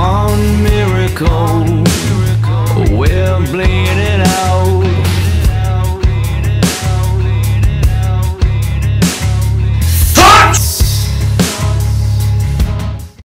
on miracles.